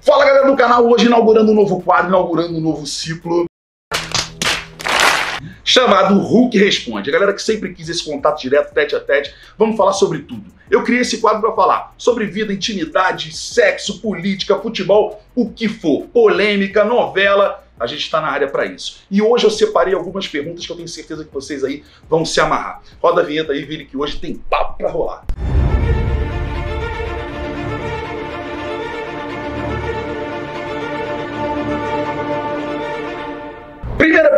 Fala galera do canal, hoje inaugurando um novo quadro, inaugurando um novo ciclo chamado Hulk Responde. A galera que sempre quis esse contato direto, tete a tete, vamos falar sobre tudo. Eu criei esse quadro para falar sobre vida, intimidade, sexo, política, futebol, o que for, polêmica, novela, a gente está na área para isso. E hoje eu separei algumas perguntas que eu tenho certeza que vocês aí vão se amarrar. Roda a vinheta aí, Vini, que hoje tem papo para rolar.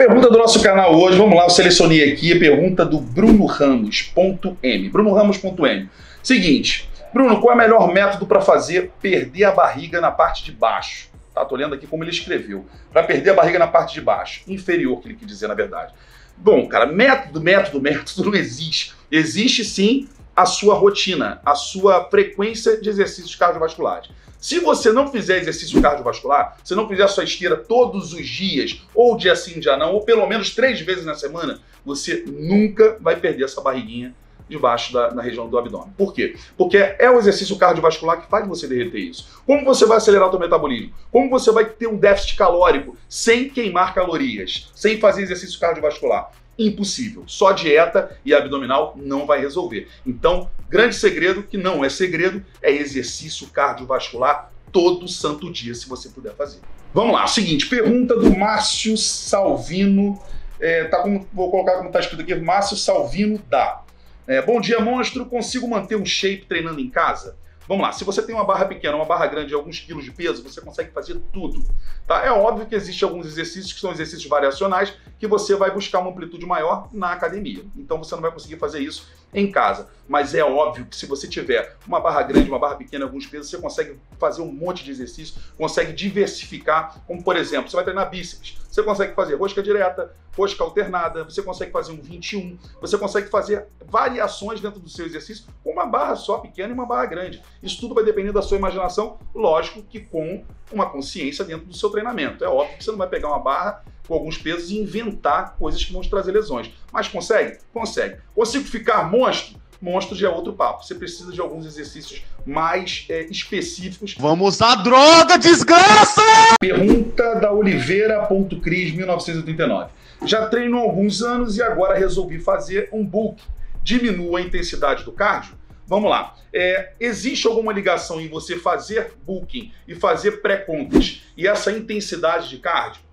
Pergunta do nosso canal hoje, vamos lá, eu selecionei aqui a pergunta do Bruno Ramos.m. Bruno Ramos.m. Seguinte, Bruno, qual é o melhor método para fazer perder a barriga na parte de baixo? Tá, tô lendo aqui como ele escreveu. Para perder a barriga na parte de baixo. Inferior, que ele quis dizer, na verdade. Bom, cara, método, método, método não existe. Existe sim a sua rotina, a sua frequência de exercícios cardiovasculares. Se você não fizer exercício cardiovascular, se não fizer a sua esteira todos os dias, ou dia sim, dia não, ou pelo menos três vezes na semana, você nunca vai perder essa barriguinha debaixo da na região do abdômen. Por quê? Porque é o exercício cardiovascular que faz você derreter isso. Como você vai acelerar o seu metabolismo? Como você vai ter um déficit calórico sem queimar calorias, sem fazer exercício cardiovascular? Impossível. Só dieta e abdominal não vai resolver. Então, grande segredo, que não é segredo, é exercício cardiovascular todo santo dia, se você puder fazer. Vamos lá, seguinte, pergunta do Márcio Salvino. É, tá como, vou colocar como está escrito aqui, Márcio Salvino dá. É, bom dia, monstro. Consigo manter um shape treinando em casa? Vamos lá, se você tem uma barra pequena, uma barra grande alguns quilos de peso, você consegue fazer tudo. Tá? É óbvio que existem alguns exercícios que são exercícios variacionais que você vai buscar uma amplitude maior na academia. Então você não vai conseguir fazer isso em casa. Mas é óbvio que se você tiver uma barra grande, uma barra pequena, alguns pesos, você consegue fazer um monte de exercício, consegue diversificar, como por exemplo, você vai treinar bíceps, você consegue fazer rosca direta, rosca alternada, você consegue fazer um 21, você consegue fazer variações dentro do seu exercício com uma barra só pequena e uma barra grande. Isso tudo vai depender da sua imaginação, lógico que com uma consciência dentro do seu treinamento. É óbvio que você não vai pegar uma barra com alguns pesos e inventar coisas que vão te trazer lesões. Mas consegue? Consegue. Consigo ficar monstro? Monstro já é outro papo. Você precisa de alguns exercícios mais é, específicos. Vamos usar droga, desgraça! Pergunta da Oliveira.cris, 1989. Já treino há alguns anos e agora resolvi fazer um bulk. Diminua a intensidade do cardio? Vamos lá. É, existe alguma ligação em você fazer booking e fazer pré-contas e essa intensidade de cardio?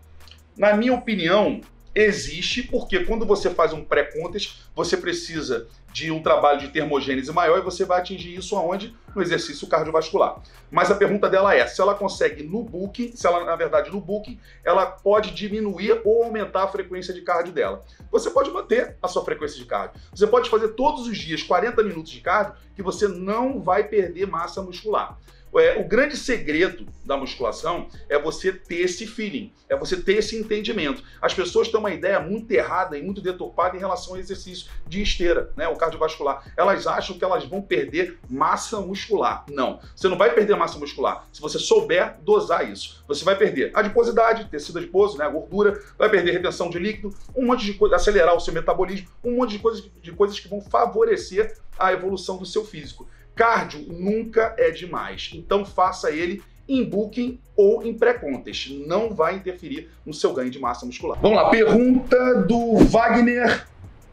Na minha opinião, existe, porque quando você faz um pré-contas, você precisa de um trabalho de termogênese maior e você vai atingir isso aonde? No exercício cardiovascular. Mas a pergunta dela é, se ela consegue no booking, se ela, na verdade, no booking, ela pode diminuir ou aumentar a frequência de cardio dela. Você pode manter a sua frequência de cardio. Você pode fazer todos os dias 40 minutos de cardio que você não vai perder massa muscular. É, o grande segredo da musculação é você ter esse feeling, é você ter esse entendimento. As pessoas têm uma ideia muito errada e muito deturpada em relação ao exercício de esteira, né, o cardiovascular. Elas acham que elas vão perder massa muscular. Não, você não vai perder massa muscular. Se você souber dosar isso, você vai perder adiposidade, tecido adiposo, né, gordura, vai perder retenção de líquido, um monte de coisa, acelerar o seu metabolismo, um monte de coisas, de coisas que vão favorecer a evolução do seu físico. Cardio nunca é demais, então faça ele em booking ou em pré-contest. Não vai interferir no seu ganho de massa muscular. Vamos lá, pergunta do Wagner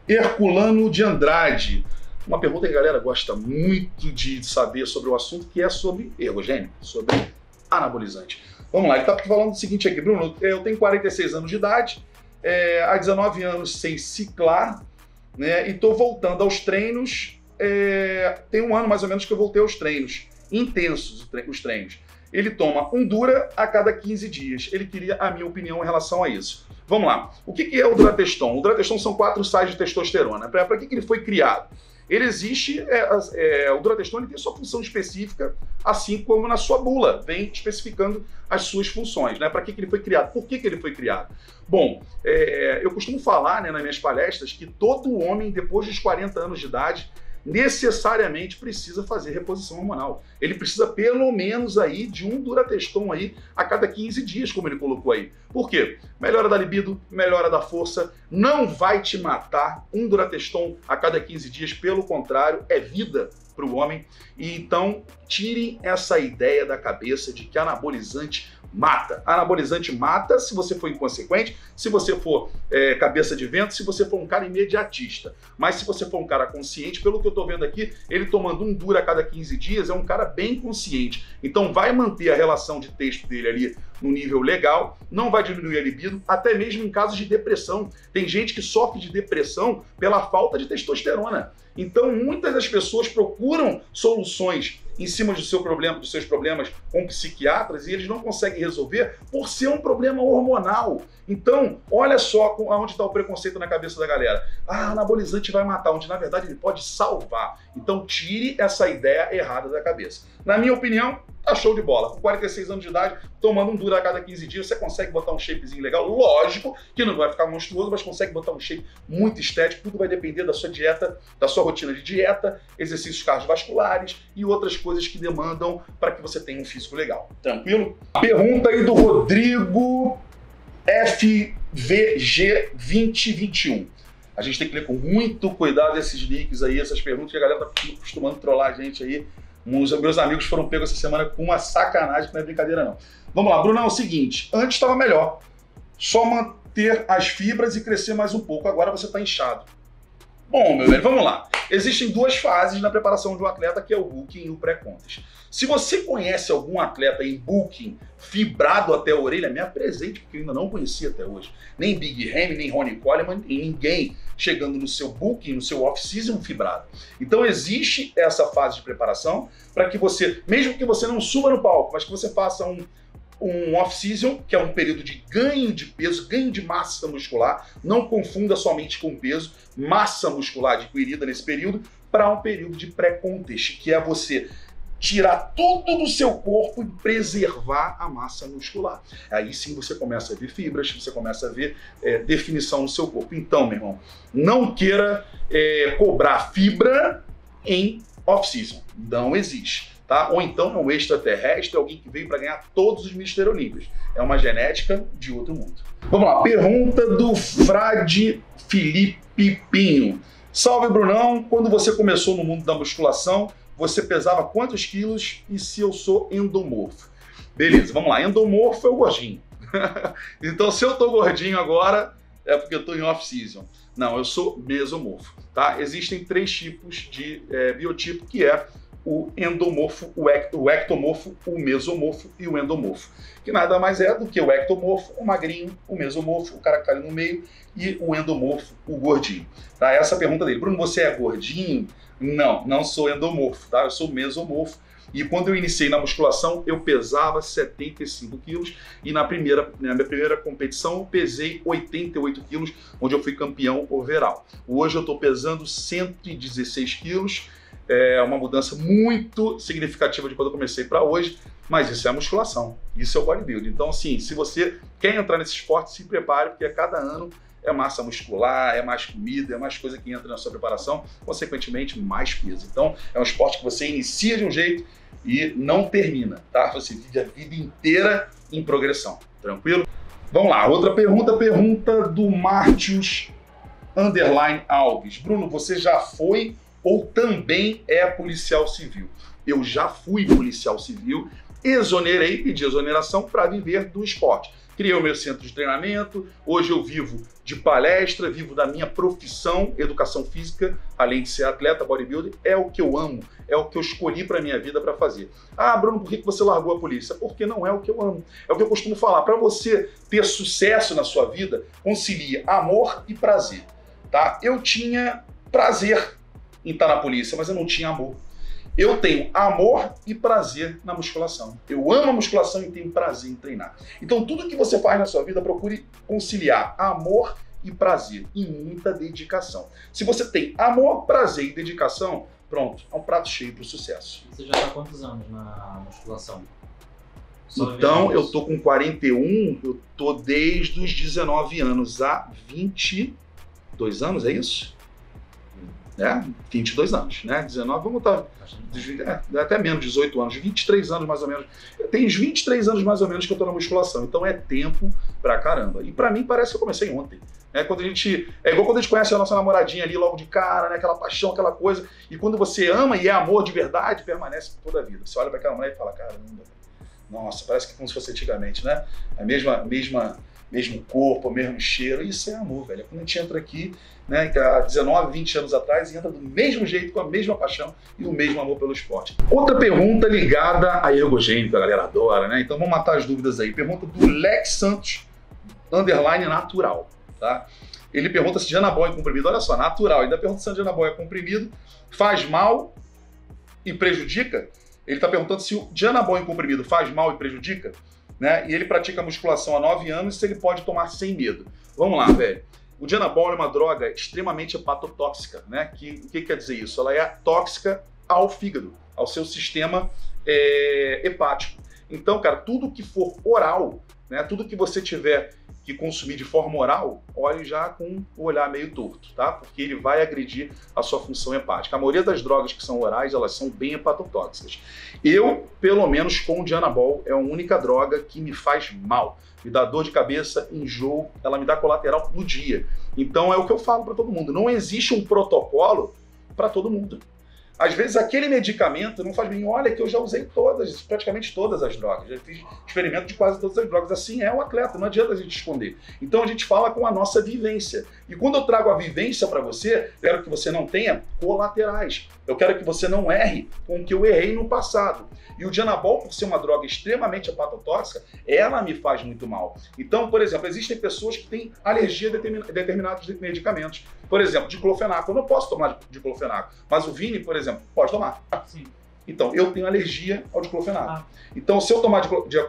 Herculano de Andrade. Uma pergunta que a galera gosta muito de saber sobre o assunto, que é sobre ergogênio, sobre anabolizante. Vamos lá, ele está falando o seguinte aqui, Bruno, eu tenho 46 anos de idade, é, há 19 anos sem ciclar, né, e estou voltando aos treinos é, tem um ano mais ou menos que eu voltei aos treinos, intensos os treinos. Ele toma um dura a cada 15 dias. Ele queria a minha opinião em relação a isso. Vamos lá. O que é o Drateston? O Drateston são quatro sais de testosterona. Para que, que ele foi criado? Ele existe, é, é, o Durateston tem sua função específica, assim como na sua bula, vem especificando as suas funções, né? Para que, que ele foi criado? Por que, que ele foi criado? Bom, é, eu costumo falar né, nas minhas palestras que todo homem, depois dos 40 anos de idade, necessariamente precisa fazer reposição hormonal. Ele precisa pelo menos aí de um durateston aí a cada 15 dias, como ele colocou aí. Por quê? Melhora da libido, melhora da força, não vai te matar um durateston a cada 15 dias, pelo contrário, é vida para o homem. E então, tirem essa ideia da cabeça de que anabolizante mata. Anabolizante mata se você for inconsequente, se você for é, cabeça de vento, se você for um cara imediatista. Mas se você for um cara consciente, pelo que eu tô vendo aqui, ele tomando um dura a cada 15 dias, é um cara bem consciente. Então vai manter a relação de texto dele ali no nível legal, não vai diminuir a libido, até mesmo em casos de depressão. Tem gente que sofre de depressão pela falta de testosterona. Então, muitas das pessoas procuram soluções em cima do seu problema, dos seus problemas com psiquiatras e eles não conseguem resolver por ser um problema hormonal. Então, olha só aonde está o preconceito na cabeça da galera. Ah, anabolizante vai matar, onde na verdade ele pode salvar. Então, tire essa ideia errada da cabeça. Na minha opinião, Tá show de bola. Com 46 anos de idade, tomando um duro a cada 15 dias, você consegue botar um shapezinho legal. Lógico que não vai ficar monstruoso, mas consegue botar um shape muito estético. Tudo vai depender da sua dieta, da sua rotina de dieta, exercícios cardiovasculares e outras coisas que demandam para que você tenha um físico legal. Tranquilo? Pergunta aí do Rodrigo FVG2021. A gente tem que ler com muito cuidado esses links aí, essas perguntas que a galera tá costumando trollar a gente aí meus amigos foram pegos essa semana com uma sacanagem, que não é brincadeira não. Vamos lá, Bruno, é o seguinte, antes estava melhor. Só manter as fibras e crescer mais um pouco. Agora você está inchado. Bom, meu velho, vamos lá. Existem duas fases na preparação de um atleta, que é o booking e o pré-contest. Se você conhece algum atleta em booking, fibrado até a orelha, me apresente, porque eu ainda não conhecia até hoje. Nem Big Ham, nem Ronnie Coleman, ninguém chegando no seu booking, no seu off-season fibrado. Então existe essa fase de preparação para que você, mesmo que você não suba no palco, mas que você faça um, um off-season, que é um período de ganho de peso, ganho de massa muscular. Não confunda somente com peso, massa muscular adquirida nesse período, para um período de pré-contest, que é você tirar tudo do seu corpo e preservar a massa muscular. Aí sim você começa a ver fibras, você começa a ver é, definição no seu corpo. Então, meu irmão, não queira é, cobrar fibra em off-season. Não existe. Tá? Ou então é um extraterrestre, alguém que veio para ganhar todos os Mister Olímpicos. É uma genética de outro mundo. Vamos lá, pergunta do Frade Felipe Pinho. Salve, Brunão. Quando você começou no mundo da musculação, você pesava quantos quilos e se eu sou endomorfo? Beleza, vamos lá. Endomorfo é o gordinho. então, se eu tô gordinho agora, é porque eu tô em off-season. Não, eu sou mesomorfo, tá? Existem três tipos de é, biotipo, que é o endomorfo, o, o ectomorfo, o mesomorfo e o endomorfo. Que nada mais é do que o ectomorfo, o magrinho, o mesomorfo, o cara que tá ali no meio, e o endomorfo, o gordinho. Tá? Essa é pergunta dele. Bruno, você é gordinho? Não, não sou endomorfo, tá? Eu sou mesomorfo. E quando eu iniciei na musculação, eu pesava 75 quilos e na primeira, na minha primeira competição eu pesei 88 quilos, onde eu fui campeão overall. Hoje eu estou pesando 116 quilos, é uma mudança muito significativa de quando eu comecei para hoje, mas isso é musculação, isso é o bodybuilding. Então, assim, se você quer entrar nesse esporte, se prepare, porque a cada ano é massa muscular, é mais comida, é mais coisa que entra na sua preparação, consequentemente, mais peso. Então, é um esporte que você inicia de um jeito e não termina, tá? Você vive a vida inteira em progressão, tranquilo? Vamos lá, outra pergunta, pergunta do Martius Underline Alves. Bruno, você já foi ou também é policial civil? Eu já fui policial civil, exonerei, pedi exoneração para viver do esporte criei o meu centro de treinamento, hoje eu vivo de palestra, vivo da minha profissão, educação física, além de ser atleta, bodybuilder, é o que eu amo, é o que eu escolhi para minha vida para fazer. Ah, Bruno, por que você largou a polícia? Porque não é o que eu amo. É o que eu costumo falar, para você ter sucesso na sua vida, concilie amor e prazer, tá? Eu tinha prazer em estar na polícia, mas eu não tinha amor. Eu tenho amor e prazer na musculação. Eu amo a musculação e tenho prazer em treinar. Então, tudo que você faz na sua vida, procure conciliar amor e prazer e muita dedicação. Se você tem amor, prazer e dedicação, pronto, é um prato cheio para o sucesso. Você já está quantos anos na musculação? Só então, eu tô com 41, eu tô desde os 19 anos a 22 anos, é isso? Né? 22 anos, né? 19, vamos botar é, até menos, 18 anos, 23 anos mais ou menos. Tem uns 23 anos mais ou menos que eu tô na musculação, então é tempo pra caramba. E para mim parece que eu comecei ontem. É quando a gente. É igual quando a gente conhece a nossa namoradinha ali logo de cara, né? Aquela paixão, aquela coisa. E quando você ama e é amor de verdade, permanece por toda a vida. Você olha para aquela mulher e fala, caramba, nossa, parece que é como se fosse antigamente, né? A mesma, mesma, mesmo corpo, mesmo cheiro. Isso é amor, velho. Quando a gente entra aqui, né, há 19, 20 anos atrás, e entra do mesmo jeito, com a mesma paixão e o mesmo amor pelo esporte. Outra pergunta ligada à ergogênica, a galera adora, né? Então vamos matar as dúvidas aí. Pergunta do Lex Santos, underline natural, tá? Ele pergunta se Janabol é comprimido. Olha só, natural. Ainda pergunta se Janabol é comprimido, faz mal e prejudica? Ele está perguntando se o Janabol em comprimido faz mal e prejudica, né? E ele pratica musculação há 9 anos, se ele pode tomar sem medo. Vamos lá, velho. O Janabol é uma droga extremamente hepatotóxica, né? Que, o que quer dizer isso? Ela é tóxica ao fígado, ao seu sistema é, hepático. Então, cara, tudo que for oral, né? Tudo que você tiver que consumir de forma oral, olhe já com o olhar meio torto, tá? Porque ele vai agredir a sua função hepática. A maioria das drogas que são orais, elas são bem hepatotóxicas. Eu, pelo menos com o Dianabol, é a única droga que me faz mal. Me dá dor de cabeça, enjoo, ela me dá colateral no dia. Então é o que eu falo para todo mundo. Não existe um protocolo para todo mundo. Às vezes aquele medicamento não faz bem. Olha que eu já usei todas, praticamente todas as drogas. Já fiz experimento de quase todas as drogas. Assim é o atleta, não adianta a gente esconder. Então a gente fala com a nossa vivência. E quando eu trago a vivência para você, quero que você não tenha colaterais. Eu quero que você não erre com o que eu errei no passado. E o Dianabol, por ser uma droga extremamente hepatotóxica, ela me faz muito mal. Então, por exemplo, existem pessoas que têm alergia a determinados medicamentos. Por exemplo, diclofenaco. Eu não posso tomar diclofenaco. Mas o Vini, por exemplo, pode tomar. Sim. Então, eu tenho alergia ao diclofenaco. Ah. Então, se eu tomar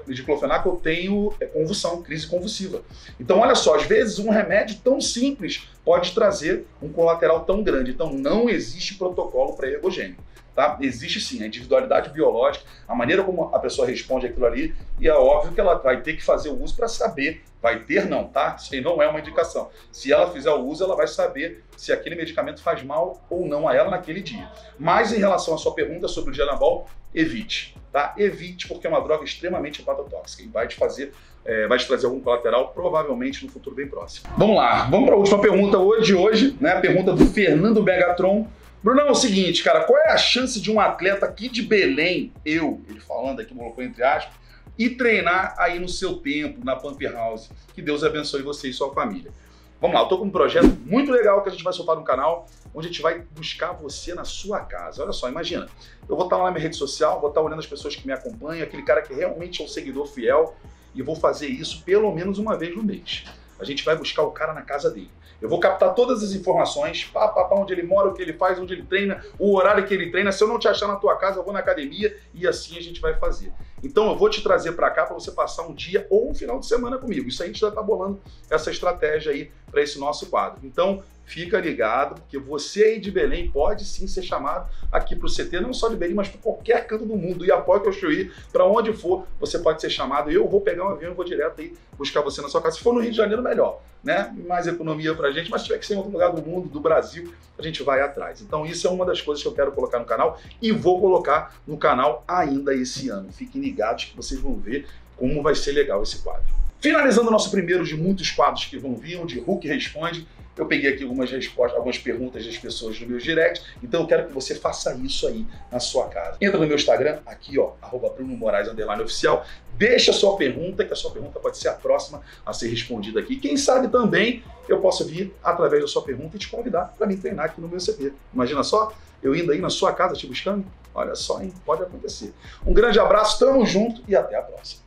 diclofenaco, eu tenho é, convulsão, crise convulsiva. Então, olha só, às vezes um remédio tão simples pode trazer um colateral tão grande. Então, não existe protocolo para ergogênico. Tá? Existe sim a individualidade biológica, a maneira como a pessoa responde aquilo ali, e é óbvio que ela vai ter que fazer o uso para saber. Vai ter, não, tá? Isso aí não é uma indicação. Se ela fizer o uso, ela vai saber se aquele medicamento faz mal ou não a ela naquele dia. Mas em relação à sua pergunta sobre o Dianabol, evite, tá? Evite, porque é uma droga extremamente hepatotóxica e vai te fazer é, vai te trazer algum colateral, provavelmente no futuro bem próximo. Vamos lá, vamos para a última pergunta hoje, hoje, né? A pergunta do Fernando Begatron. Brunão, é o seguinte, cara, qual é a chance de um atleta aqui de Belém, eu, ele falando aqui, colocou entre aspas, e treinar aí no seu tempo, na Pump House? Que Deus abençoe você e sua família. Vamos lá, eu tô com um projeto muito legal que a gente vai soltar no canal, onde a gente vai buscar você na sua casa. Olha só, imagina, eu vou estar lá na minha rede social, vou estar olhando as pessoas que me acompanham, aquele cara que realmente é um seguidor fiel, e vou fazer isso pelo menos uma vez no mês. A gente vai buscar o cara na casa dele. Eu vou captar todas as informações, pá, pá, pá, onde ele mora, o que ele faz, onde ele treina, o horário que ele treina. Se eu não te achar na tua casa, eu vou na academia e assim a gente vai fazer. Então eu vou te trazer para cá para você passar um dia ou um final de semana comigo. Isso aí a gente já está bolando essa estratégia aí para esse nosso quadro. Então fica ligado, porque você aí de Belém pode sim ser chamado aqui para o CT, não só de Belém, mas para qualquer canto do mundo. E após que eu Chuí, para onde for, você pode ser chamado. Eu vou pegar um avião e vou direto aí buscar você na sua casa. Se for no Rio de Janeiro, melhor, né? Mais economia para a gente, mas se tiver que ser em outro lugar do mundo, do Brasil, a gente vai atrás. Então isso é uma das coisas que eu quero colocar no canal e vou colocar no canal ainda esse ano. Fiquem ligados que vocês vão ver como vai ser legal esse quadro. Finalizando o nosso primeiro de muitos quadros que vão vir, onde Hulk responde, eu peguei aqui algumas respostas, algumas perguntas das pessoas no meu direct, então eu quero que você faça isso aí na sua casa. Entra no meu Instagram, aqui ó, arroba Bruno Moraes, underline oficial, deixa a sua pergunta, que a sua pergunta pode ser a próxima a ser respondida aqui. Quem sabe também eu posso vir através da sua pergunta e te convidar para me treinar aqui no meu CP. Imagina só, eu indo aí na sua casa te buscando? Olha só, hein? Pode acontecer. Um grande abraço, tamo junto e até a próxima.